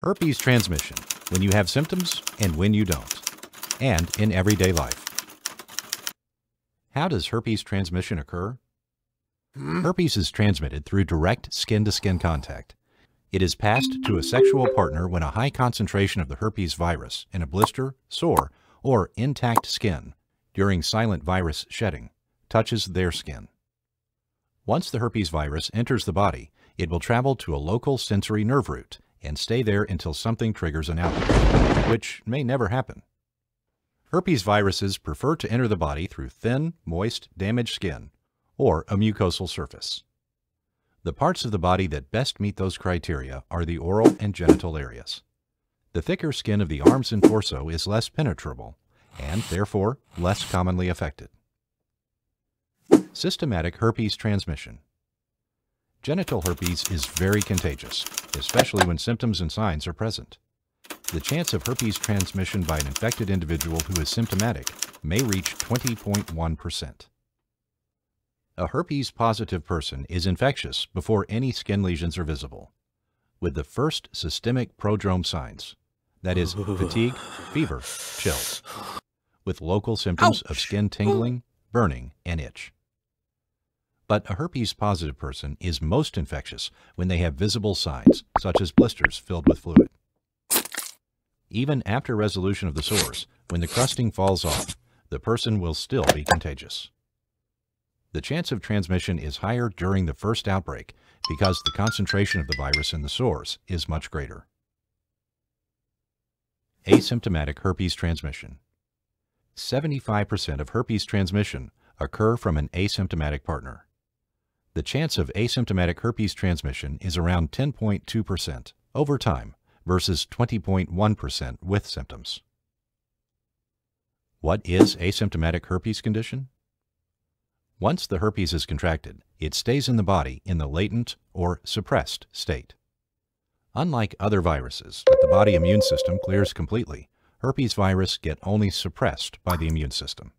Herpes transmission, when you have symptoms and when you don't, and in everyday life. How does herpes transmission occur? Hmm? Herpes is transmitted through direct skin-to-skin contact. It is passed to a sexual partner when a high concentration of the herpes virus in a blister, sore, or intact skin during silent virus shedding touches their skin. Once the herpes virus enters the body, it will travel to a local sensory nerve root and stay there until something triggers an outbreak, which may never happen. Herpes viruses prefer to enter the body through thin, moist, damaged skin or a mucosal surface. The parts of the body that best meet those criteria are the oral and genital areas. The thicker skin of the arms and torso is less penetrable and, therefore, less commonly affected. Symptomatic herpes transmission. Genital herpes is very contagious, especially when symptoms and signs are present. The chance of herpes transmission by an infected individual who is symptomatic may reach 20.1%. A herpes positive person is infectious before any skin lesions are visible, with the first systemic prodrome signs, that is, fatigue, fever, chills, with local symptoms of skin tingling, burning, and itch. But a herpes positive person is most infectious when they have visible signs, such as blisters filled with fluid. Even after resolution of the sores, when the crusting falls off, the person will still be contagious. The chance of transmission is higher during the first outbreak because the concentration of the virus in the sores is much greater. Asymptomatic herpes transmission. 75% of herpes transmission occur from an asymptomatic partner the chance of asymptomatic herpes transmission is around 10.2% over time versus 20.1% with symptoms. What is asymptomatic herpes condition? Once the herpes is contracted, it stays in the body in the latent or suppressed state. Unlike other viruses that the body immune system clears completely, herpes virus get only suppressed by the immune system.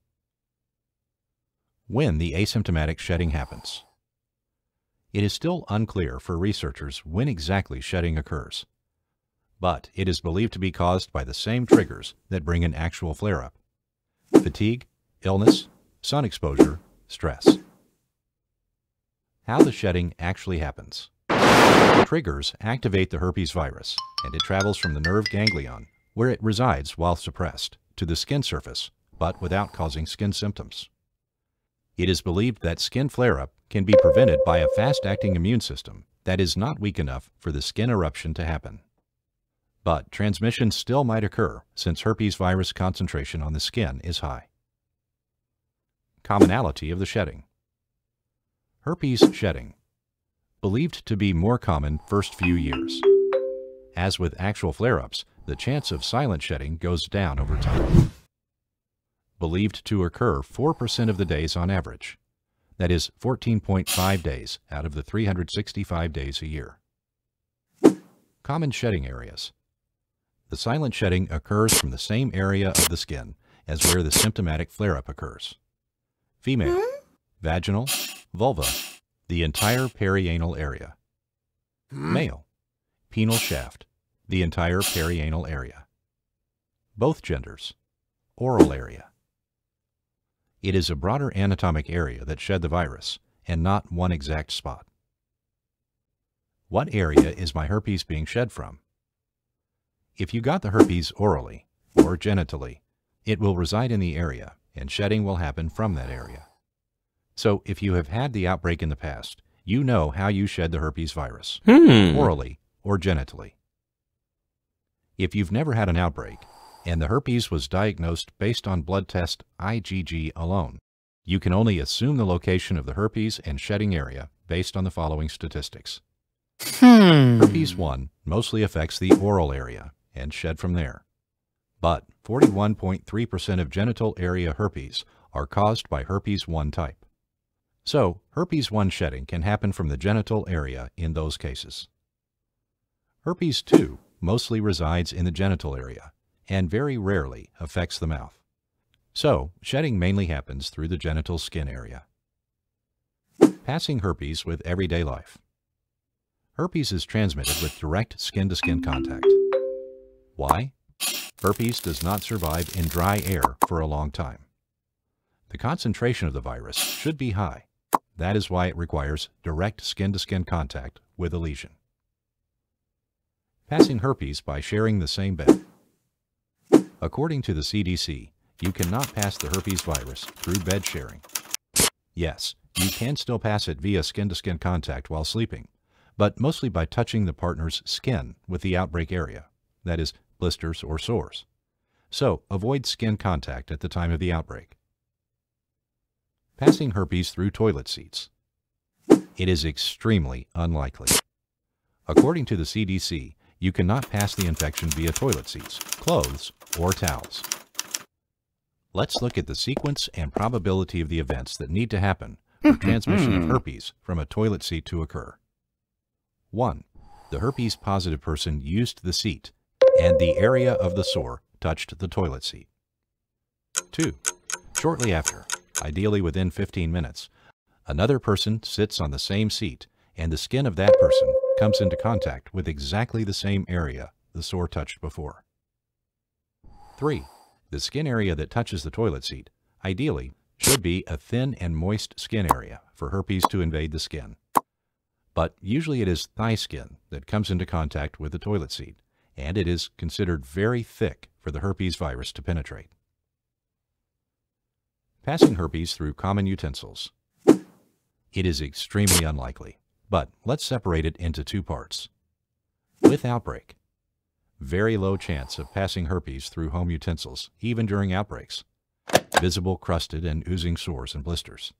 When the asymptomatic shedding happens. It is still unclear for researchers when exactly shedding occurs, but it is believed to be caused by the same triggers that bring an actual flare-up. Fatigue, illness, sun exposure, stress. How the shedding actually happens. Triggers activate the herpes virus, and it travels from the nerve ganglion, where it resides while suppressed, to the skin surface, but without causing skin symptoms. It is believed that skin flare-up can be prevented by a fast-acting immune system that is not weak enough for the skin eruption to happen. But transmission still might occur since herpes virus concentration on the skin is high. Commonality of the shedding. Herpes shedding. Believed to be more common first few years. As with actual flare-ups, the chance of silent shedding goes down over time. Believed to occur 4% of the days on average, that is 14.5 days out of the 365 days a year. Common shedding areas. The silent shedding occurs from the same area of the skin as where the symptomatic flare-up occurs. Female, hmm? vaginal, vulva, the entire perianal area. Hmm? Male, penile shaft, the entire perianal area. Both genders, oral area. It is a broader anatomic area that shed the virus, and not one exact spot. What area is my herpes being shed from? If you got the herpes orally or genitally, it will reside in the area, and shedding will happen from that area. So if you have had the outbreak in the past, you know how you shed the herpes virus, hmm. orally or genitally. If you've never had an outbreak, and the herpes was diagnosed based on blood test IgG alone. You can only assume the location of the herpes and shedding area based on the following statistics. Hmm. Herpes 1 mostly affects the oral area and shed from there. But 41.3% of genital area herpes are caused by herpes 1 type. So, herpes 1 shedding can happen from the genital area in those cases. Herpes 2 mostly resides in the genital area and very rarely affects the mouth. So, shedding mainly happens through the genital skin area. Passing herpes with everyday life. Herpes is transmitted with direct skin-to-skin -skin contact. Why? Herpes does not survive in dry air for a long time. The concentration of the virus should be high. That is why it requires direct skin-to-skin -skin contact with a lesion. Passing herpes by sharing the same bed. According to the CDC, you cannot pass the herpes virus through bed sharing. Yes, you can still pass it via skin-to-skin -skin contact while sleeping, but mostly by touching the partner's skin with the outbreak area, that is, blisters or sores. So, avoid skin contact at the time of the outbreak. Passing herpes through toilet seats. It is extremely unlikely. According to the CDC, you cannot pass the infection via toilet seats, clothes, or towels. Let's look at the sequence and probability of the events that need to happen for hmm, hmm, transmission of hmm. herpes from a toilet seat to occur. 1. The herpes positive person used the seat and the area of the sore touched the toilet seat. 2. Shortly after, ideally within 15 minutes, another person sits on the same seat and the skin of that person comes into contact with exactly the same area the sore touched before. 3. The skin area that touches the toilet seat, ideally, should be a thin and moist skin area for herpes to invade the skin. But usually it is thigh skin that comes into contact with the toilet seat, and it is considered very thick for the herpes virus to penetrate. Passing herpes through common utensils. It is extremely unlikely, but let's separate it into two parts. With outbreak, very low chance of passing herpes through home utensils, even during outbreaks. Visible crusted and oozing sores and blisters.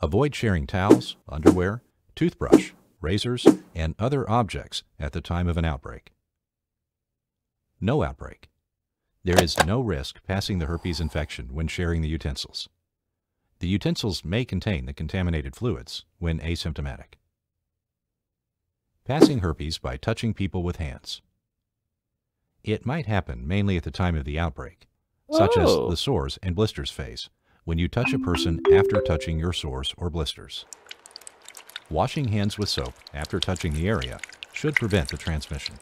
Avoid sharing towels, underwear, toothbrush, razors, and other objects at the time of an outbreak. No outbreak. There is no risk passing the herpes infection when sharing the utensils. The utensils may contain the contaminated fluids when asymptomatic. Passing herpes by touching people with hands. It might happen mainly at the time of the outbreak, Whoa. such as the sores and blisters phase, when you touch a person after touching your sores or blisters. Washing hands with soap after touching the area should prevent the transmission.